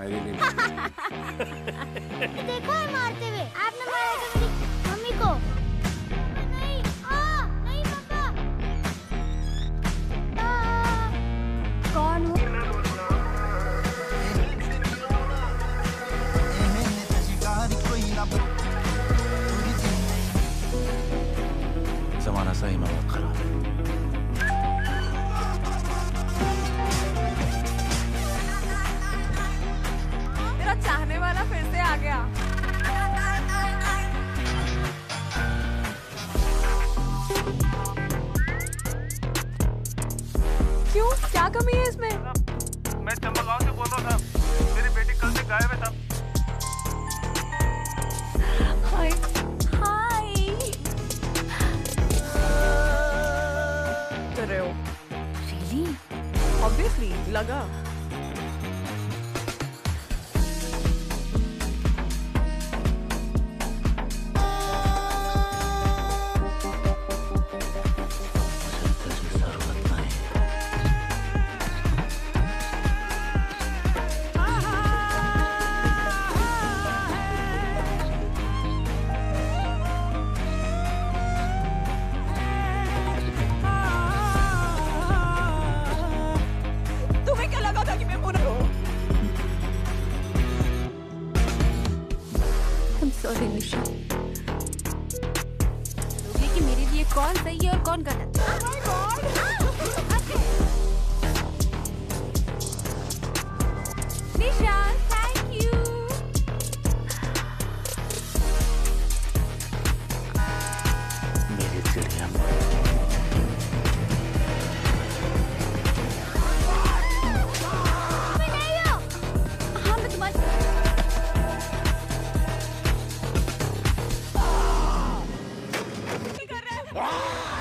Really देखो है मारते हुए। आपने मारा था मेरी मम्मी को। नहीं आ, नहीं पापा। कौन हो? जमाना सही में बहुत खराब है। चाहने वाला फिर से आ गया। क्यों? क्या कमी है इसमें? मैं चंबा से बोल रहा था। मेरी बेटी कल से गायब है साहब हाय हाय। कर रहे हो। रियली ऑब्वियसली लगा। Sorry निशा कि मेरे लिए कौन सही है और कौन गलत कर रहे हैं